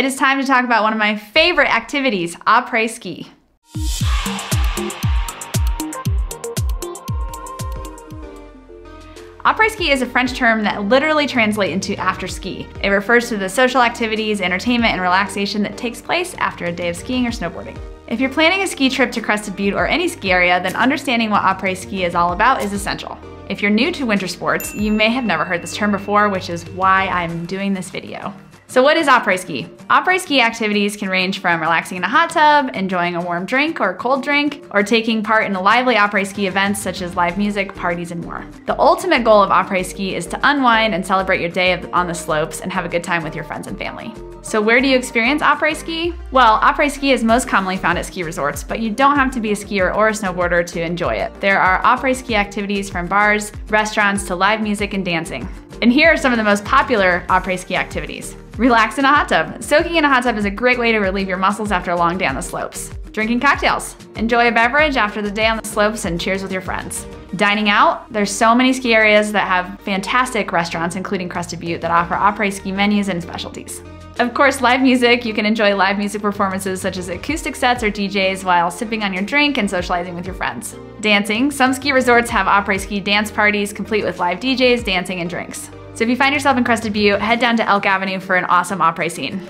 It is time to talk about one of my favorite activities, après ski. Après ski is a French term that literally translates into after ski. It refers to the social activities, entertainment, and relaxation that takes place after a day of skiing or snowboarding. If you're planning a ski trip to Crested Butte or any ski area, then understanding what après ski is all about is essential. If you're new to winter sports, you may have never heard this term before, which is why I'm doing this video. So what is après ski? Après ski activities can range from relaxing in a hot tub, enjoying a warm drink or a cold drink, or taking part in a lively après ski events such as live music, parties, and more. The ultimate goal of après ski is to unwind and celebrate your day on the slopes and have a good time with your friends and family. So where do you experience après ski? Well, après ski is most commonly found at ski resorts, but you don't have to be a skier or a snowboarder to enjoy it. There are après ski activities from bars, restaurants, to live music and dancing. And here are some of the most popular après ski activities. Relax in a hot tub. Soaking in a hot tub is a great way to relieve your muscles after a long day on the slopes. Drinking cocktails. Enjoy a beverage after the day on the slopes and cheers with your friends. Dining out. There's so many ski areas that have fantastic restaurants, including Crested Butte, that offer après ski menus and specialties. Of course, live music. You can enjoy live music performances such as acoustic sets or DJs while sipping on your drink and socializing with your friends. Dancing. Some ski resorts have après ski dance parties complete with live DJs, dancing, and drinks. So if you find yourself in Crested Butte, head down to Elk Avenue for an awesome après scene.